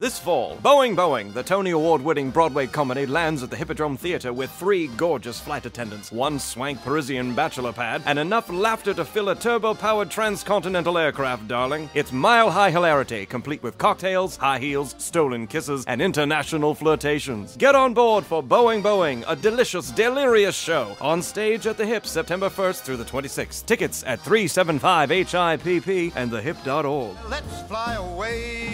This fall, Boeing Boeing, the Tony Award winning Broadway comedy, lands at the Hippodrome Theater with three gorgeous flight attendants, one swank Parisian bachelor pad, and enough laughter to fill a turbo powered transcontinental aircraft, darling. It's mile high hilarity, complete with cocktails, high heels, stolen kisses, and international flirtations. Get on board for Boeing Boeing, a delicious, delirious show, on stage at the Hip September 1st through the 26th. Tickets at 375 HIPP and thehip.org. Let's fly away.